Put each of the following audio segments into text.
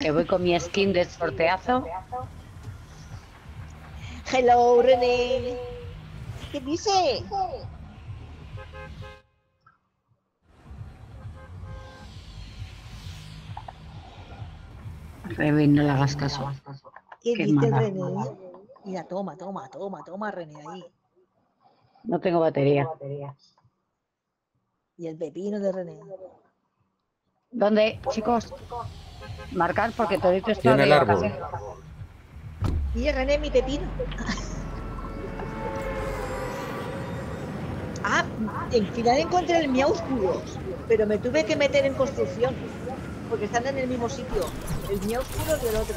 Que voy con mi skin de sorteazo. Hello, René. ¿Qué dice? Rebe, no le hagas caso. ¿Qué, Qué dice mala. René? Mira, toma, toma, toma, toma, René ahí. No tengo batería. Y el pepino de René. ¿Dónde, chicos? Marcar porque todito está Tiene el árbol. Mira, René, mi pepino. ah, al final encontré el Miaúsculos, pero me tuve que meter en construcción, porque están en el mismo sitio, el Miaúsculos y el otro.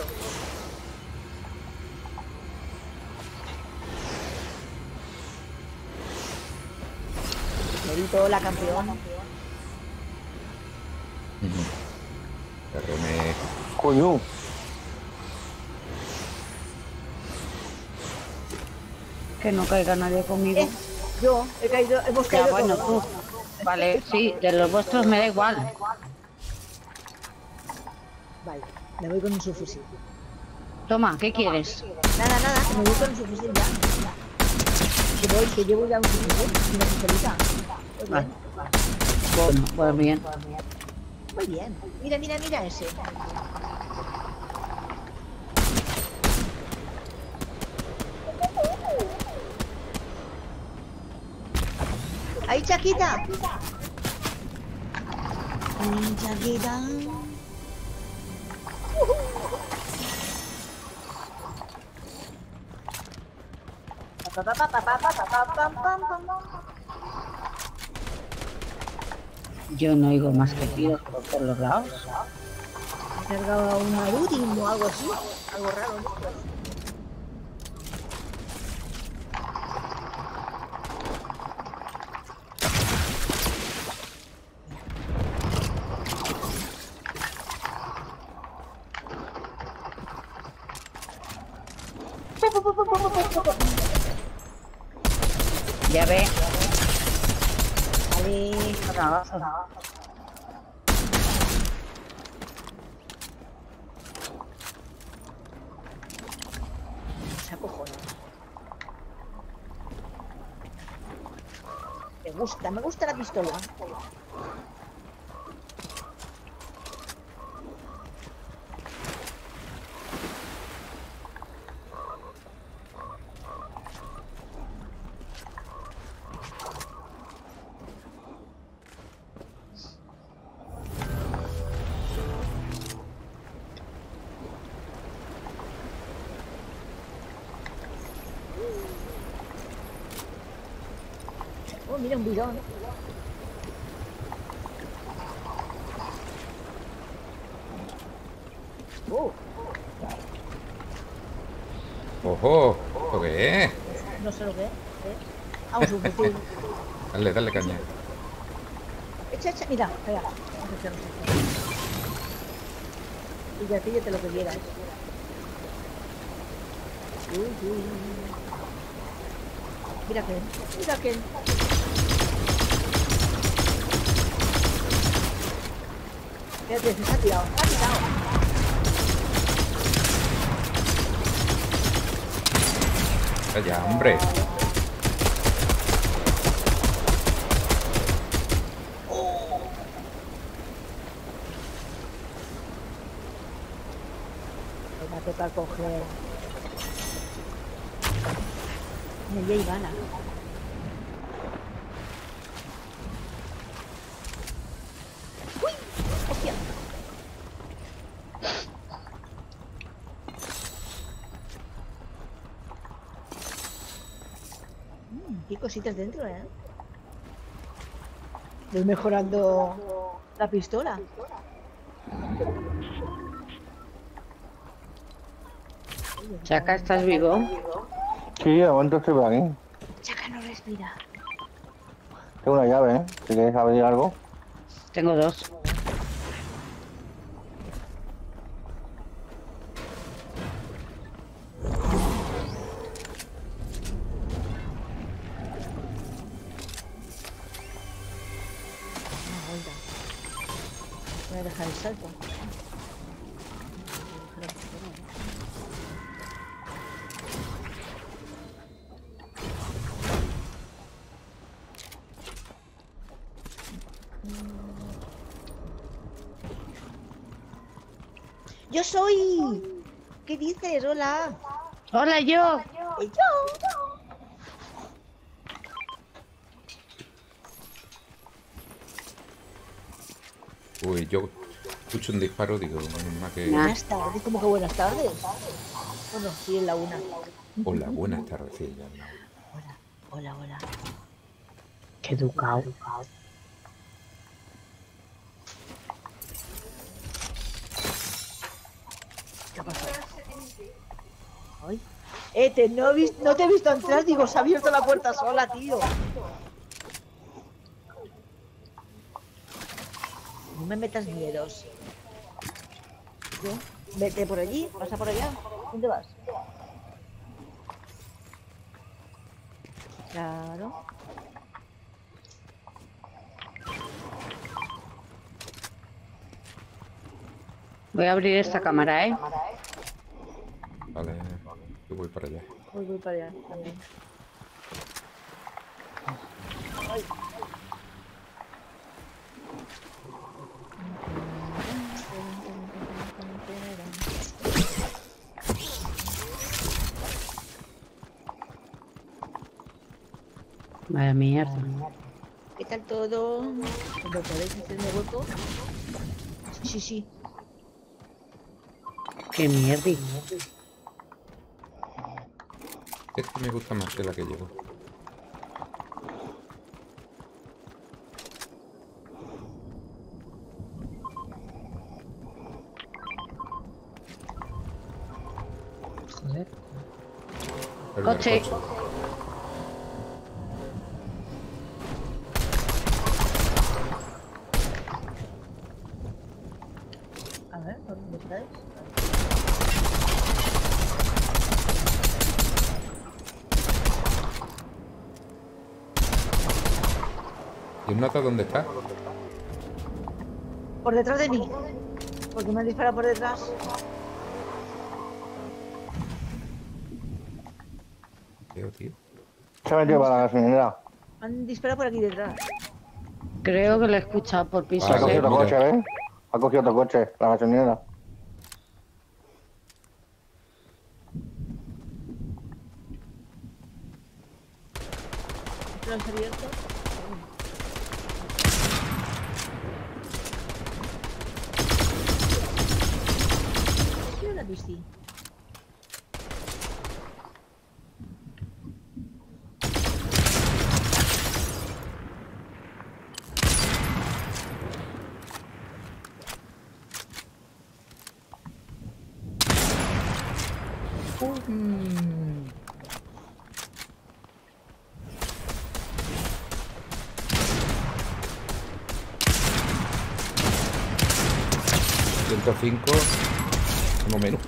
Merito, la campeona. René. Coño, Que no caiga nadie conmigo. Eh, yo he caído, hemos Ya, caído bueno, tú. Vale, sí, de los vuestros me da igual. Vale, me voy con un subfusil. Toma, ¿qué quieres? Nada, nada, me voy con un subfusil ya. Que voy, que llevo ya un subfusil y una pistolita. Muy Vale. bien, Bueno, pues bien. Muy bien. Mira, mira, mira ese. ¡Ahí, Chaquita! ¡Ay, Chaquita! Pa, pa, pa, pa, pa, pa, pa, pa, pam, pam, Yo no oigo más que tiros por todos los lados. Ha cargado un Arudim o algo así. Algo raro, ¿no? Se acojona. Me gusta, me gusta la pistola. ¡Ojo! ¿Esto qué es? no sé lo que es. ¿eh? Ah, un subfusil. Dale, dale caña. Echa, echa, mira, espera. Vamos. Y ya píllate lo que quieras. Uy, uy. Mira que, mira que. Fíjate, hombre. Va a coger. Me lleva Ivana. ¡Uy! Cositas dentro, ¿eh? Voy mejorando la pistola. Chaca, ¿estás vivo? sí, momento estoy por aquí. Chaca no respira. Tengo una llave, ¿eh? Si quieres abrir algo. Tengo dos. dejar el salto. Yo soy. ¿Qué dices? Hola. Hola yo. Hola, yo. ¿Y yo? Escucho un disparo, digo, menos mal que... Buenas tardes. ¿Cómo que buenas tardes? Bueno, sí, en la una. Hola, buenas tardes, sí, ya no. Hola, hola, hola. Qué educado. ¿Qué ha pasado? Ay. Eh, te, no, no te he visto entrar, digo, se ha abierto la puerta sola, tío. No me metas miedos. ¿Yo? Vete por allí, pasa por allá. ¿Dónde vas? Claro. Voy a abrir esta cámara, ¿eh? Vale, yo voy para allá. Voy, voy para allá también. Vaya mierda. ¿Qué tal todo? ¿Me podéis hacerme hueco? Sí, sí, sí. Qué mierda. Esta me gusta más que la que llevo. Joder. El del Coche. ¿Y el nota dónde está? Por detrás de mí. Porque me han disparado por detrás. Tío, tío. Se ha metido para la gasolinera. Me han disparado por aquí detrás. Creo que lo he escuchado por pisos, Ha Vale, ¿eh? cogido otro coche, ¿ves? Ha cogido otro coche, la gasolinera. ¿Lo has abierto? Ciento cinco. No menos.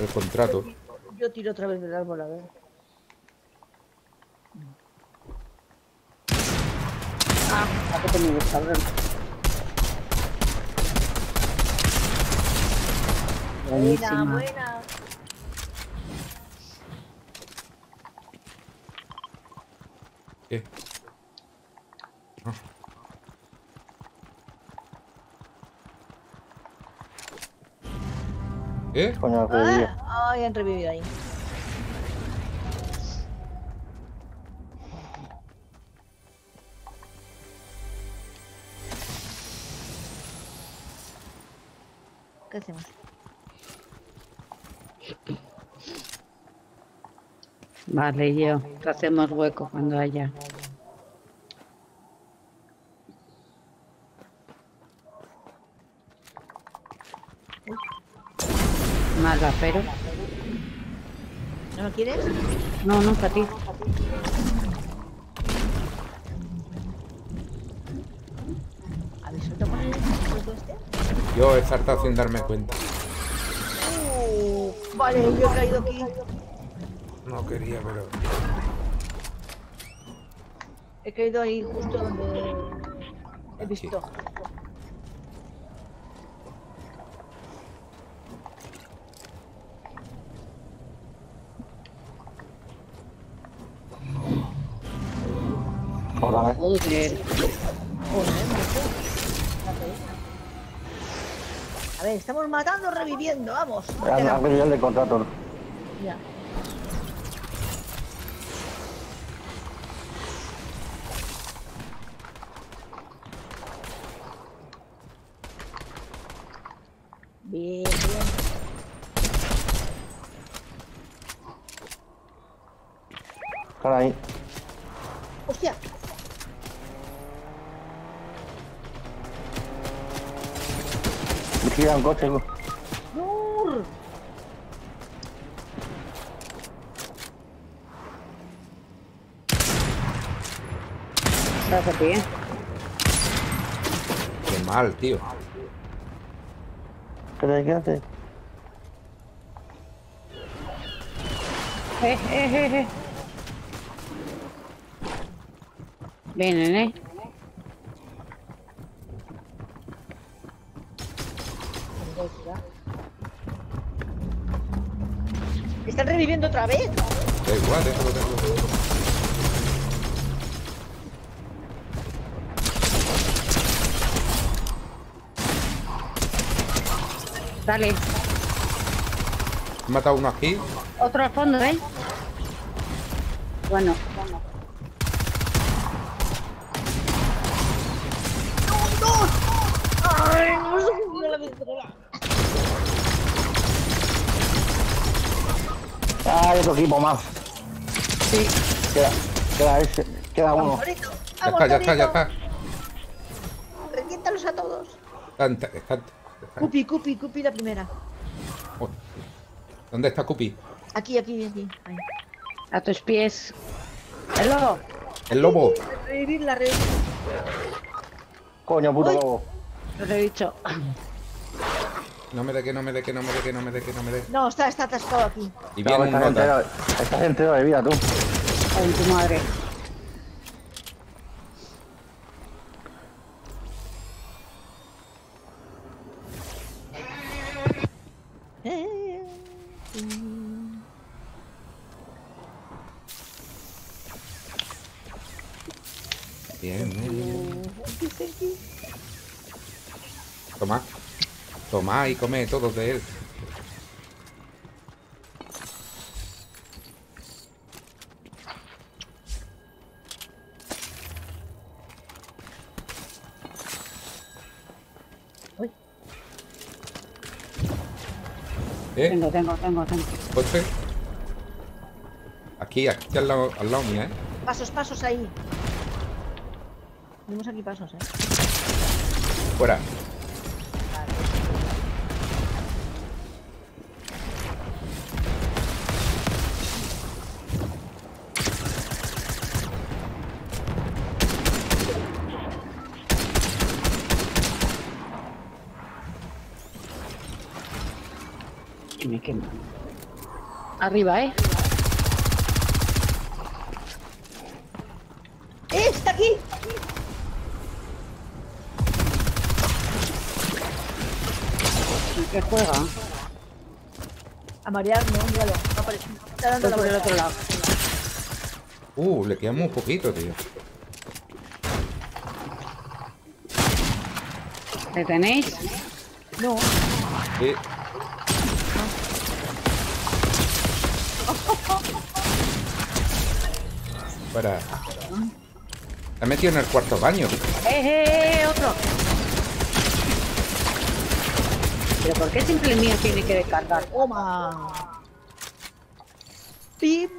El contrato. Yo tiro otra vez del árbol, a ver. Ah, me gusta, bro. Buena, buena. ¿Qué? Ah. ¿Eh? Coño, día. Ah, ay, han revivido ahí. ¿Qué hacemos? Vale, yo. Te hacemos hueco cuando haya. Mala, pero. ¿No lo quieres? No, no, para ti. ¿Habéis suelto con el suelto este? Yo he saltado sin darme cuenta. Uh, vale, yo he caído aquí. No quería, pero. He caído ahí justo donde he visto. Otra A ver, estamos matando, reviviendo, vamos. Han recibido el de contrato. ya. Bien, bien. Están Vigila un coche. Nur. Gracias a ti, ¿eh? Qué mal, tío. ¿Qué te quedaste? Eh, eh, eh, eh. Vienen, ¿eh? ¿Están reviviendo otra vez? Da igual, déjalo, déjalo. Dale. He matado uno aquí. Otro al fondo, ¿eh? Bueno, ¡Ay, no sé no la pistola! Ah, hay otro equipo más. sí. Queda, queda ese. Queda uno. Ya está, ya está, ya está. Reviéntalos a todos. Está- está- Cupi, Cupi, Cupi la primera. ¿Dónde está Cupi? Aquí, aquí, aquí. Ahí. A tus pies. Hello. El lobo. Revivirla, revivirla. Coño, puto Uy. lobo. Os he dicho. No me de que, no me de que, no me de que, no me de que, no me de. No, está, está atascado aquí. Y No, viene un estás entero, nota. estás entero de vida, tú. Ay, tu madre. Bien, bien. Toma. Toma y come todos de él. Uy. ¿Eh? Tengo, tengo, tengo, tengo. Coche. Aquí, aquí al lado, al lado mía, ¿eh? Pasos, pasos ahí. Tenemos aquí pasos, eh. Fuera. Arriba, ¿eh? ¡Eh! ¡Está aquí! ¿En qué juega? A marear, no, míralo. Va a aparecer. Está dando la por el otro lado. Uh, le quedamos un poquito, tío. ¿Le tenéis? No, Sí. Se ha metido en el cuarto baño. ¡Eh, eh, eh! ¡Otro! ¿Pero por qué siempre el mío tiene que descargar? toma. ¡Pim!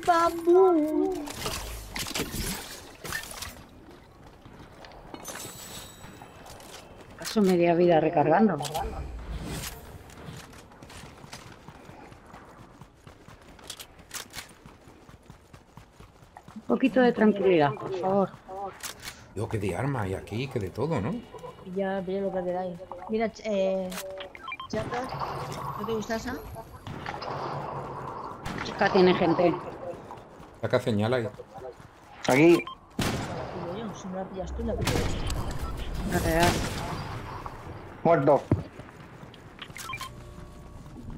Paso media vida recargando. Un poquito de tranquilidad, por favor. Yo, que de armas y aquí, que de todo, ¿no? Y ya ve lo que te dais. Mira, eh. Chata, ¿no te gusta esa? Acá tiene gente. Saca señal ahí. Aquí. Si no la pillas tú, la real. Muerto.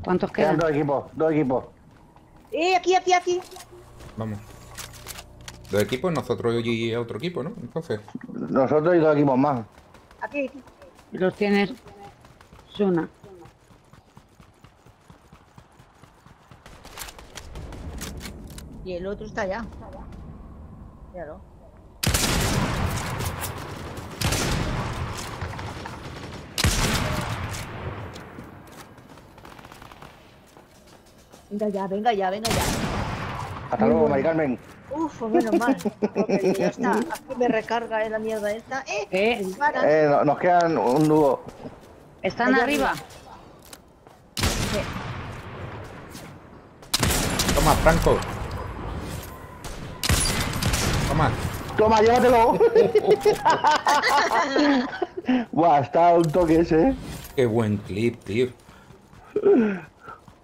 ¿Cuántos Quedan quedan? dos equipos. Dos equipos. ¡Eh! Aquí, aquí, aquí. Vamos. Dos equipos, nosotros y otro equipo, ¿no? Entonces, Nosotros y dos equipos más. Aquí. Los tienes. Suna. Y el otro está allá. Míralo. Venga ya, venga ya, venga ya. Hasta luego, Mari Carmen. Uf, menos mal. ya está. Aquí me recarga eh, la mierda esta. ¡Eh! Eh, Dispara. Eh, no- nos quedan un dúo. están Allá arriba. toma, Franco. Toma. Toma, llévatelo. Buah, está un toque ese, ¿eh? Qué buen clip, tío.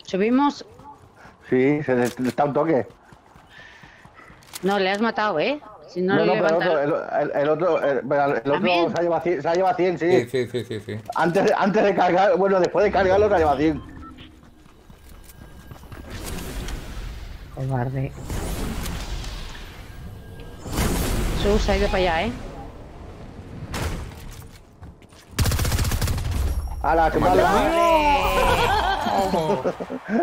Subimos. Sí, se está un toque. No, le has matado, ¿eh? Si no, No, le no, pero el levanta. otro, el, el- el otro, el, el otro se ha llevado 100, se ha llevado 100, sí. Sí, sí, sí, sí, sí. Antes, de- antes de cargar, bueno, después de cargarlo se ha llevado 100. Cobarde. Sus ha ido para allá, ¿eh? ¡Hala, chuparlo! Ojo.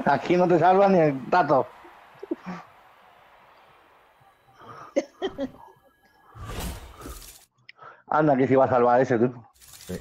Aquí no te salva ni el tato. Anda, que si va a salvar ese, tú. Sí.